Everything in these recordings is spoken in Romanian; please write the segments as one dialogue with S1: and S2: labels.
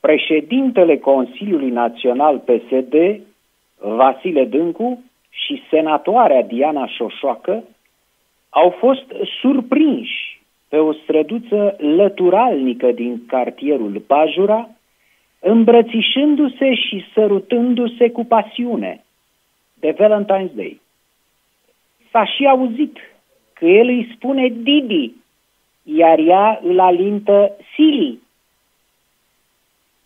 S1: președintele Consiliului Național PSD, Vasile Dâncu, și senatoarea Diana Șoșoacă au fost surprinși pe o străduță lăturalnică din cartierul Pajura, îmbrățișându-se și sărutându-se cu pasiune de Valentine's Day. S-a și auzit că el îi spune Didi, iar ea îl alintă Sili.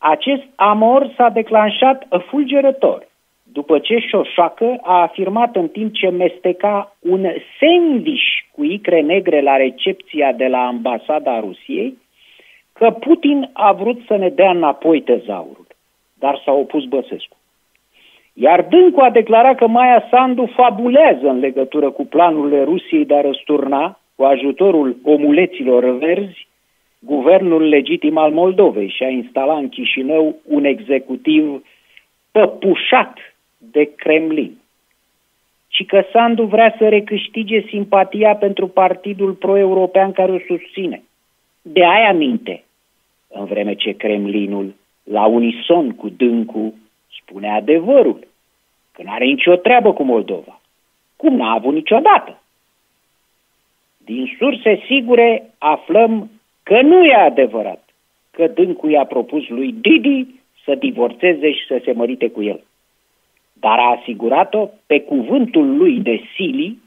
S1: Acest amor s-a declanșat fulgerător după ce Șoșoacă a afirmat în timp ce mesteca un sandwich cu icre negre la recepția de la ambasada Rusiei, că Putin a vrut să ne dea înapoi tezaurul, dar s-a opus Băsescu. Iar Dâncu a declarat că Maia Sandu fabulează în legătură cu planurile Rusiei de a răsturna, cu ajutorul omuleților verzi, guvernul legitim al Moldovei și a instalat în Chișinău un executiv păpușat de Kremlin, ci că Sandu vrea să recâștige simpatia pentru partidul pro-european care o susține. De aia minte, în vreme ce Kremlinul, la unison cu Dâncu, spune adevărul, că nu are nicio treabă cu Moldova, cum n-a avut niciodată. Din surse sigure aflăm că nu e adevărat că Dâncu i-a propus lui Didi să divorțeze și să se mărite cu el dar a asigurat-o pe cuvântul lui de Sili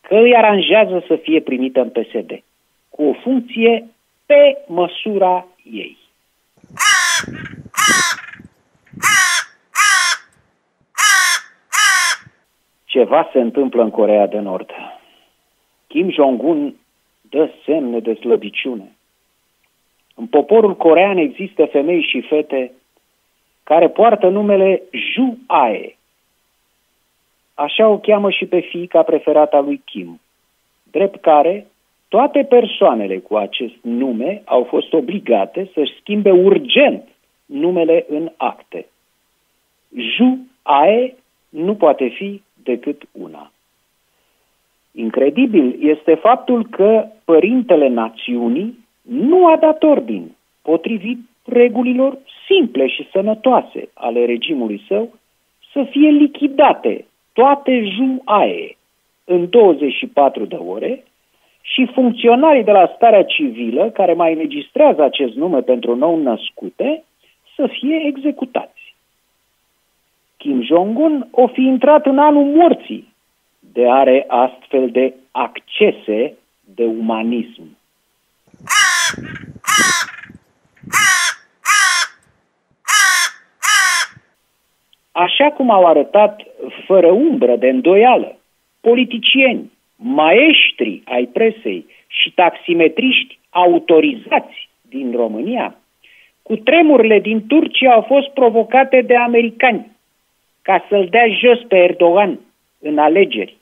S1: că îi aranjează să fie primită în PSD, cu o funcție pe măsura ei. Ceva se întâmplă în Corea de Nord. Kim Jong-un dă semne de slăbiciune. În poporul corean există femei și fete care poartă numele Ju Ae. Așa o cheamă și pe fiica preferată a lui Kim, drept care toate persoanele cu acest nume au fost obligate să-și schimbe urgent numele în acte. Ju Ae nu poate fi decât una. Incredibil este faptul că părintele națiunii nu a dat ordin potrivit regulilor simple și sănătoase ale regimului său să fie lichidate toate juaie în 24 de ore și funcționarii de la starea civilă care mai înregistrează acest nume pentru nou născute să fie executați. Kim Jong-un o fi intrat în anul morții de are astfel de accese de umanism. așa cum au arătat fără umbră de îndoială politicieni, maestri ai presei și taximetriști autorizați din România, cu tremurile din Turcia au fost provocate de americani ca să-l dea jos pe Erdogan în alegeri.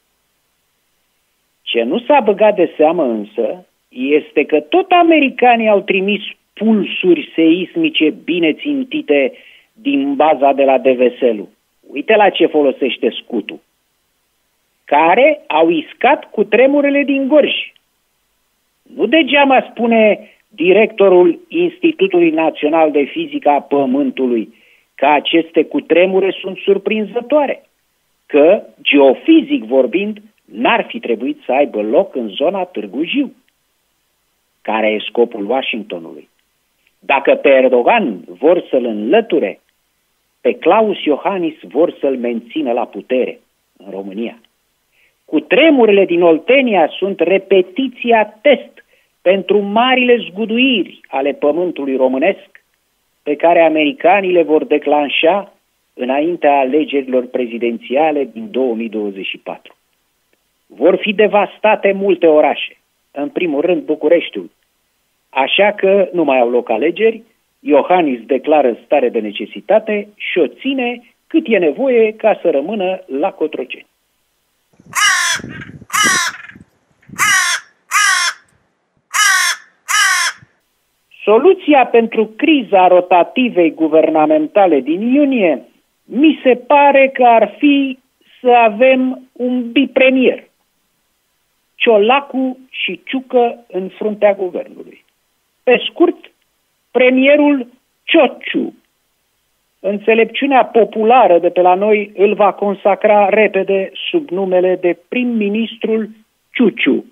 S1: Ce nu s-a băgat de seamă însă este că tot americanii au trimis pulsuri seismice bine țintite din baza de la Deveselu. Uite la ce folosește scutul. Care au iscat cu tremurile din Gorj. Nu degeaba spune directorul Institutului Național de Fizică a Pământului că aceste cutremure sunt surprinzătoare, că, geofizic vorbind, n-ar fi trebuit să aibă loc în zona Târgu Jiu. Care e scopul Washingtonului? Dacă pe Erdogan vor să-l înlăture pe Claus Iohannis vor să-l mențină la putere în România. Cu tremurile din Oltenia sunt repetiția test pentru marile zguduiri ale pământului românesc pe care americanii le vor declanșa înaintea alegerilor prezidențiale din 2024. Vor fi devastate multe orașe, în primul rând Bucureștiul, așa că nu mai au loc alegeri, Iohannis declară stare de necesitate și o ține cât e nevoie ca să rămână la Cotroceni. Soluția pentru criza rotativei guvernamentale din iunie mi se pare că ar fi să avem un bipremier, Ciolacu și Ciucă în fruntea guvernului. Pe scurt, premierul Ciociu. Înțelepciunea populară de pe la noi îl va consacra repede sub numele de prim-ministrul Ciuciu.